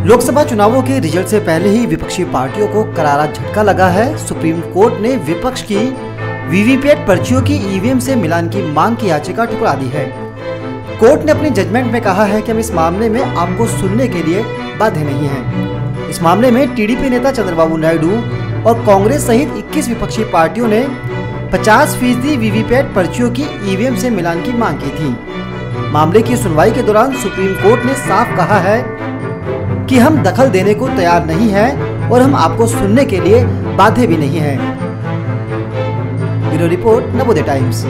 लोकसभा चुनावों के रिज़ल्ट से पहले ही विपक्षी पार्टियों को करारा झटका लगा है। सुप्रीम कोर्ट ने विपक्ष की वीवीपैट पर्चियों की ईवीएम से मिलान की मांग की याचिका ठुकरा दी है। कोर्ट ने अपने जजमेंट में कहा है कि हम इस मामले में आपको सुनने के लिए बाध्य नहीं हैं। इस मामले में टीडीपी नेता चंद्रबाबू नायडू और कांग्रेस सहित 21 विपक्षी पार्टियों ने 50 फ़ीसदी वीवीपैट पर्चियों की ईवीएम से मिलान की मांग की थी। मामले की सुनवाई के दौरान सुप्रीम कोर्ट ने साफ़ कहा है कि हम दखल देने को तैयार नहीं हैं और हम आपको सुनने के लिए बाध्य भी नहीं हैं। Bureau report, Navodaya Times.